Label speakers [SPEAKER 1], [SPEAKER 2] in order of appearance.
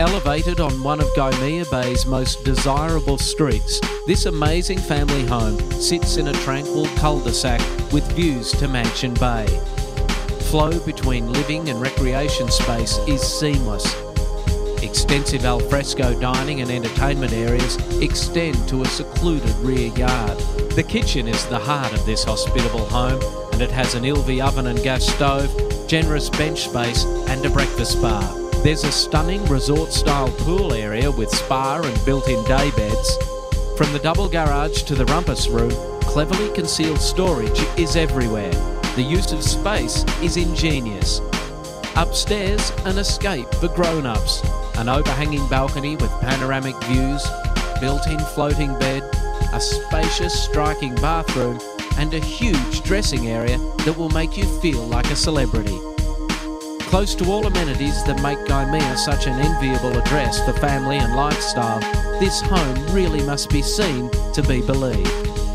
[SPEAKER 1] Elevated on one of Gymea Bay's most desirable streets, this amazing family home sits in a tranquil cul-de-sac with views to Mansion Bay. Flow between living and recreation space is seamless. Extensive alfresco dining and entertainment areas extend to a secluded rear yard. The kitchen is the heart of this hospitable home and it has an Ilve oven and gas stove, generous bench space and a breakfast bar. There's a stunning resort style pool area with spa and built in day beds. From the double garage to the rumpus room, cleverly concealed storage is everywhere. The use of space is ingenious. Upstairs, an escape for grown ups, an overhanging balcony with panoramic views, built in floating bed, a spacious, striking bathroom, and a huge dressing area that will make you feel like a celebrity. Close to all amenities that make Gymea such an enviable address for family and lifestyle, this home really must be seen to be believed.